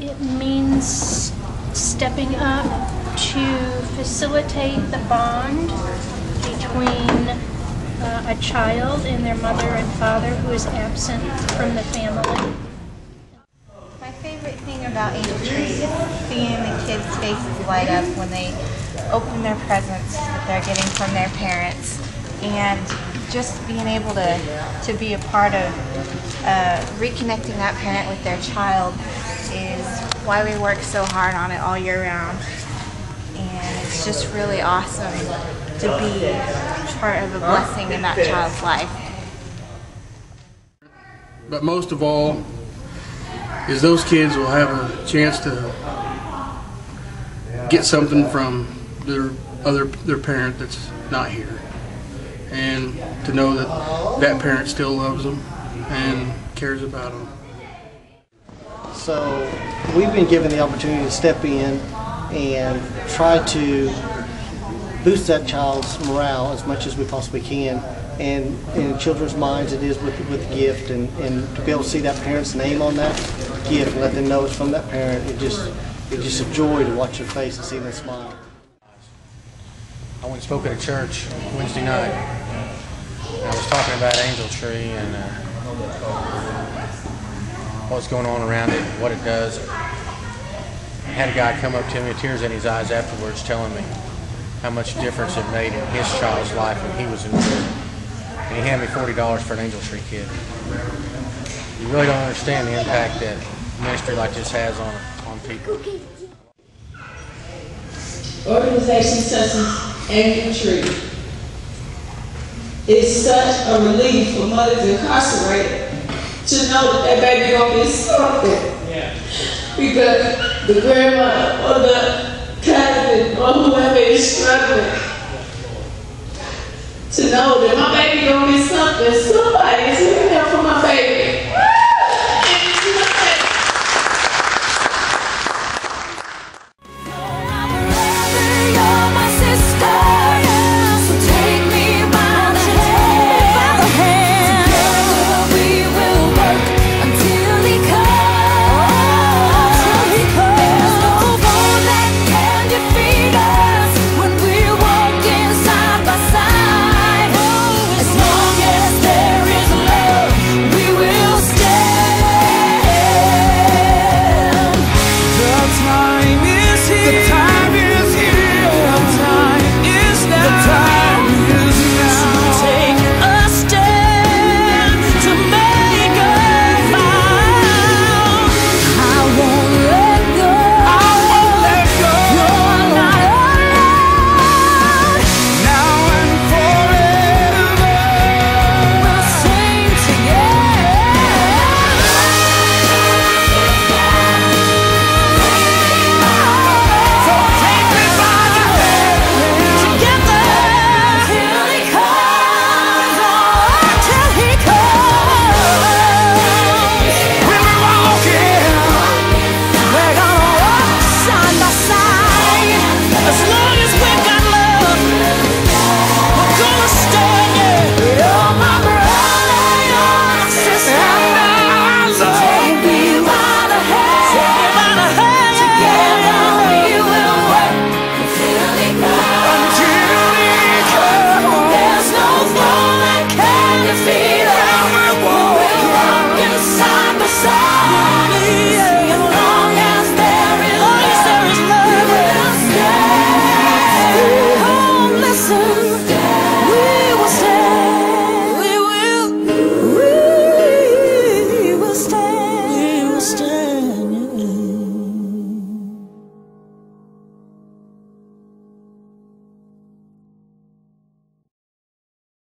It means stepping up to facilitate the bond between uh, a child and their mother and father who is absent from the family. My favorite thing about Angel Tree is seeing the kids' faces light up when they open their presents that they're getting from their parents, and just being able to to be a part of uh, reconnecting that parent with their child is why we work so hard on it all year round. And it's just really awesome to be part of a blessing in that child's life. But most of all, is those kids will have a chance to get something from their other their parent that's not here, and to know that that parent still loves them and cares about them. So we've been given the opportunity to step in and try to boost that child's morale as much as we possibly can. And in children's minds, it is with, with the gift, and, and to be able to see that parent's name on that gift and let them know it's from that parent, it just it's just a joy to watch their face and see them smile. I went and spoke at a church Wednesday night. And I was talking about Angel Tree and uh, what's going on around it, what it does. I had a guy come up to me with tears in his eyes afterwards telling me how much difference it made in his child's life when he was in prison. And he handed me $40 for an Angel Tree kid. You really don't understand the impact that ministry like this has on, on people. organization such Angel Tree. It's such a relief for mothers incarcerated to know that their baby gonna be something. Yeah. Because the grandma or the cousin or whoever is struggling to know that my baby gonna be something. Somebody